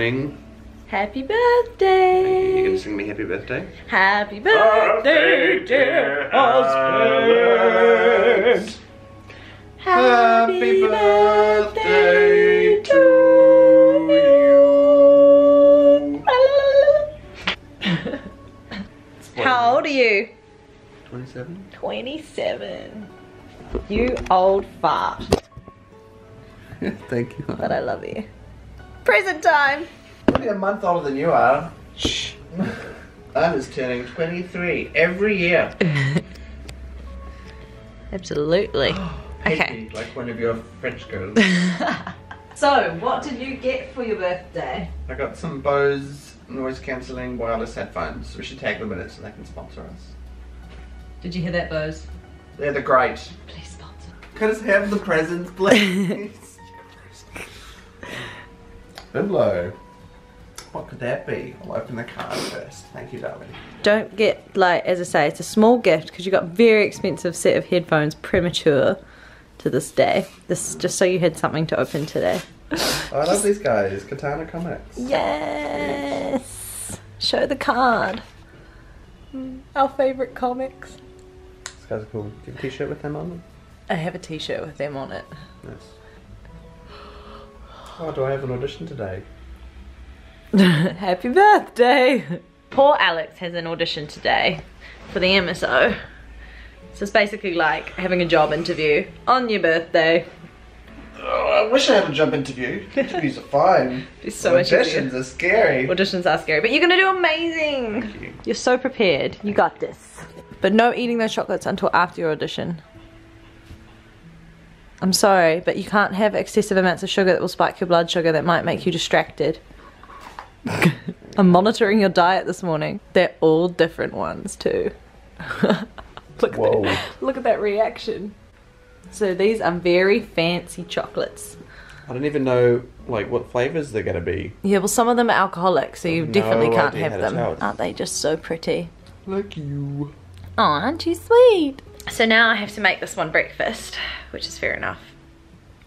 sing. Happy birthday! You're gonna sing me happy birthday? Happy birthday, dear husband. Happy birthday to you. How old are you? 27. 27. You old fart. Thank you. But I love you. Present time. Only a month older than you are. Shh. I was turning 23 every year. Absolutely. Okay. me Like one of your French girls. So, what did you get for your birthday? I got some Bose noise cancelling wireless headphones. We should tag them in it so they can sponsor us. Did you hear that, Bose? They're the great. Please sponsor. Can us have the presents, please? Biblo. What could that be? I'll open the card first. Thank you, darling. Don't get, like, as I say, it's a small gift because you got very expensive set of headphones premature to this day. This just so you had something to open today. Oh, I love these guys. Katana Comics. Yes. Show the card. Our favorite comics. These guys are cool. Do you have a t-shirt with them on them? I have a t-shirt with them on it. Nice. Oh, do I have an audition today? Happy birthday! Poor Alex has an audition today for the MSO. So it's basically like having a job interview on your birthday. Oh, I wish I had a job interview. Interviews are fine. It's so much. Auditions are scary. Auditions are scary, but you're gonna do amazing. Thank you. You're so prepared. You got this. But no eating those chocolates until after your audition. I'm sorry, but you can't have excessive amounts of sugar that will spike your blood sugar that might make you distracted. I'm monitoring your diet this morning. They're all different ones too. look, Whoa. At that, look at that reaction. So these are very fancy chocolates. I don't even know like what flavors they're gonna be. Yeah, well some of them are alcoholic, so you No definitely can't have them. Aren't they just so pretty? Like you. Oh, aren't you sweet? So now I have to make this one breakfast, which is fair enough.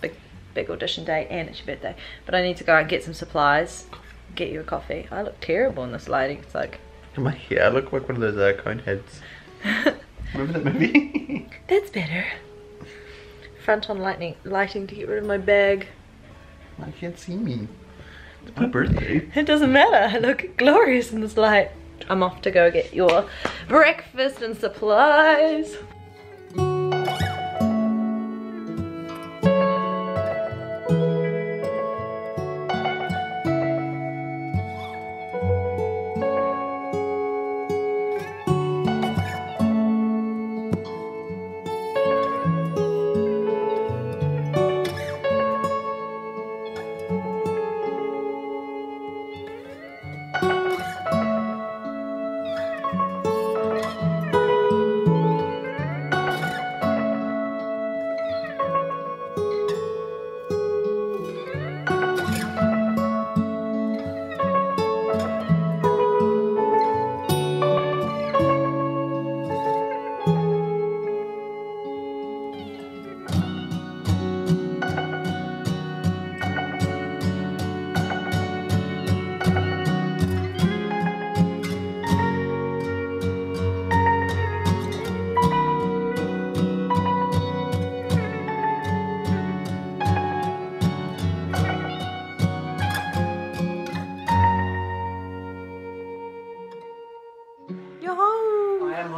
Big, big audition day and it's your birthday. But I need to go and get some supplies, get you a coffee. I look terrible in this lighting. It's like, Am I here? I look like one of those uh, cone heads. Remember that movie? that's better. Front on lightning, lighting to get rid of my bag. I can't see me. It's my birthday. It doesn't matter. I look glorious in this light. I'm off to go get your breakfast and supplies.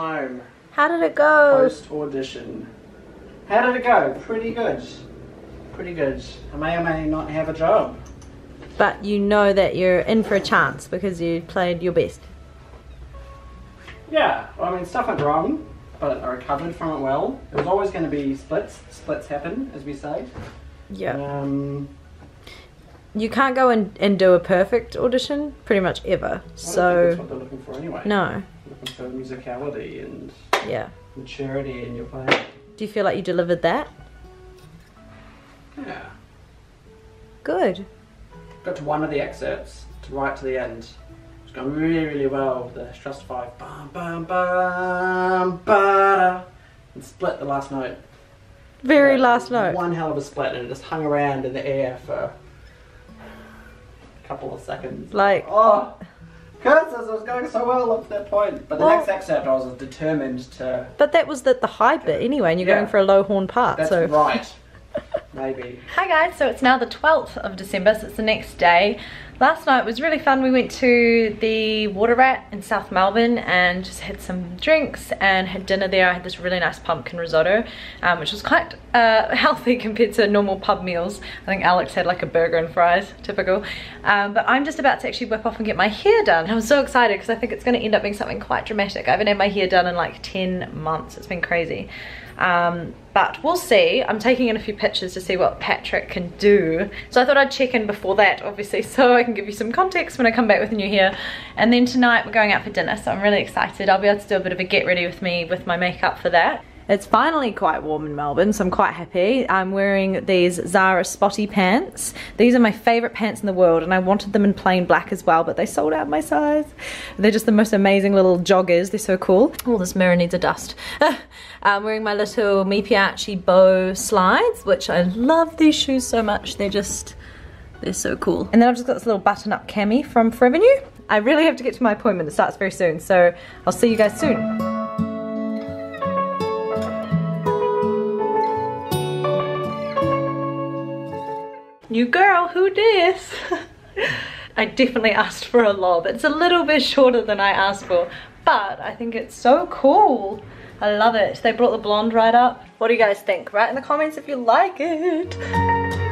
Home. I am home. How did it go? Post audition. How did it go? Pretty good. Pretty good. I may or may not have a job. But you know that you're in for a chance because you played your best. Yeah, well, I mean, stuff went wrong, but I recovered from it well. It was always going to be splits. Splits happen, as we say. Yeah. Um, You can't go and, and do a perfect audition pretty much ever. Think that's So, what they're looking for anyway. no. For musicality and Yeah. maturity in your playing. Do you feel like you delivered that? Yeah. Good. Got to one of the excerpts to right to the end. It's going really, really well. The Trust Five, bum bum bum ba and split the last note. Very last note. One hell of a split, and it just hung around in the air for a couple of seconds. Like, Oh, curses! I was going so well up to that point. But the Well- next excerpt, I was determined to. but that was the, the high bit anyway, and you're Yeah. going for a low horn part, That's so. right. Maybe. Hi guys, so it's now the 12th of December, so it's the next day. Last night was really fun. We went to the Water Rat in South Melbourne and just had some drinks and had dinner there. I had this really nice pumpkin risotto, um, which was quite uh, healthy compared to normal pub meals. I think Alex had like a burger and fries, typical. Um, but I'm just about to actually whip off and get my hair done. I'm so excited because I think it's going to end up being something quite dramatic. I haven't had my hair done in like 10 months. It's been crazy. Um, but we'll see. I'm taking in a few pictures to see what Patrick can do. So I thought I'd check in before that, obviously, so I can give you some context when I come back with new hair. And then tonight we're going out for dinner, so I'm really excited. I'll be able to do a bit of a get ready with me with my makeup for that. It's finally quite warm in Melbourne, so I'm quite happy. I'm wearing these Zara spotty pants. These are my favourite pants in the world, and I wanted them in plain black as well, but they sold out my size. They're just the most amazing little joggers. They're so cool. Oh, this mirror needs a dust. I'm wearing my little Mi Piace bow slides, which I love these shoes so much. They're just, they're so cool. And then I've just got this little button-up cami from Forever New. I really have to get to my appointment. It starts very soon, so I'll see you guys soon. New girl, who dis? I definitely asked for a lob. It's a little bit shorter than I asked for, but I think it's so cool. I love it. They brought the blonde right up. What do you guys think? Write in the comments if you like it.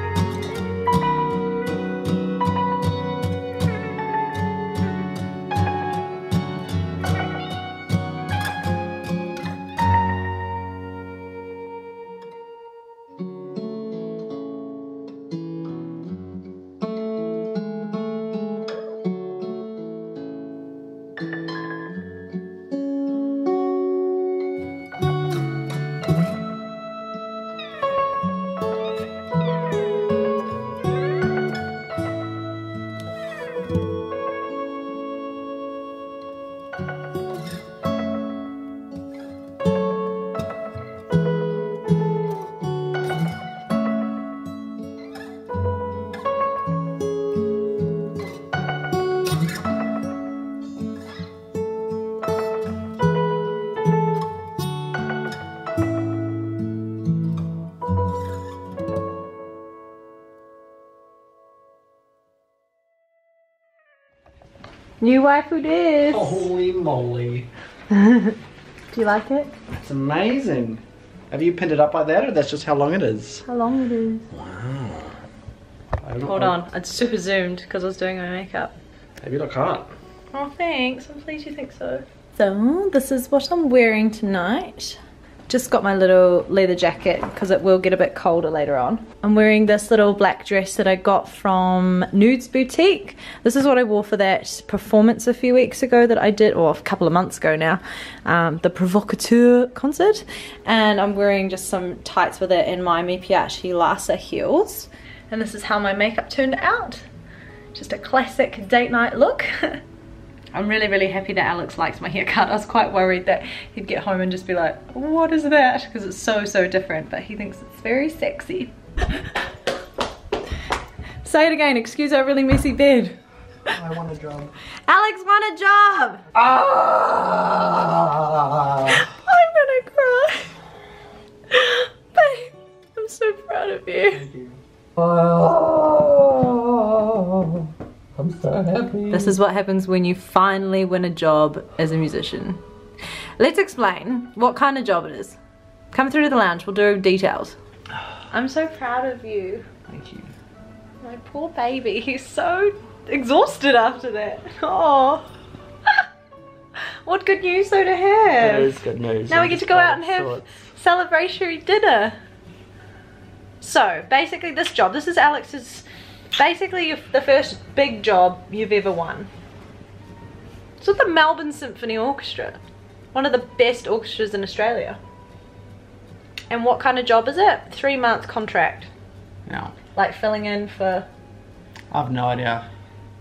New wife who? Holy moly. Do you like it? It's amazing. Have you pinned it up like that, or that's just how long it is? How long it is? Wow. Hold know. on, it's super zoomed because I was doing my makeup. Maybe look hot. Oh, thanks. I'm pleased you think so. So, this is what I'm wearing tonight. Just got my little leather jacket because it will get a bit colder later on. I'm wearing this little black dress that I got from Nudes Boutique. This is what I wore for that performance a few weeks ago that I did, or a couple of months ago now, um, the Provocateur concert. And I'm wearing just some tights with it in my Mi Piace Lhasa heels. And this is how my makeup turned out. Just a classic date night look. I'm really, really happy that Alex likes my haircut. I was quite worried that he'd get home and just be like, what is that? Because it's so, so different, but he thinks it's very sexy. Say it again, excuse our really messy bed. I want a job. Alex want a job! Ah! I'm gonna cry. Babe, I'm so proud of you. Oh, I'm so happy. This is what happens when you finally win a job as a musician. Let's explain what kind of job it is. Come through to the lounge, we'll do details. I'm so proud of you. Thank you. My poor baby, he's so exhausted after that. Oh. what good news though to have. is good news. Now we I'm get to go out and have short. celebratory dinner. So, basically this job, this is Alex's, basically the first big job you've ever won. It's with the Melbourne Symphony Orchestra. One of the best orchestras in Australia. And what kind of job is it? Three month contract. No, Like filling in for, I have no idea.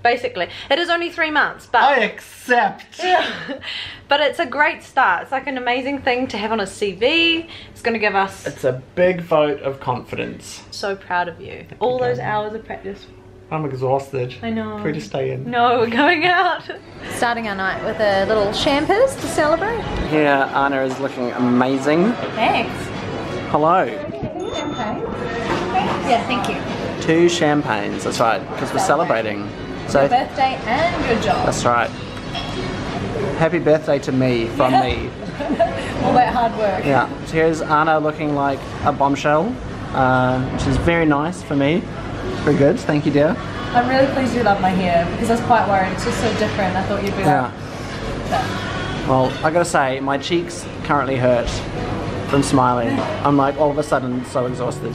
Basically. It is only three months, but... I accept. Yeah. but it's a great start. It's like an amazing thing to have on a CV. It's going to give us It's a big vote of confidence. so proud of you. All those hours of practice I'm exhausted. I know. Free to stay in? No, we're going out. Starting our night with a little champers to celebrate. Here, Arna is looking amazing. Thanks. Hello. Champagne. Yeah, thank you. Two champagnes, that's right, because we're celebrating. So, birthday and your job. that's right. Happy birthday to me from me. All that hard work. Yeah, so here's Arna looking like a bombshell, uh, which is very nice for me. Very good, thank you, dear. I'm really pleased you love my hair because I was quite worried. It's just so different. I thought you'd be Yeah. like, Well, I gotta say, my cheeks currently hurt from smiling. I'm like all of a sudden so exhausted.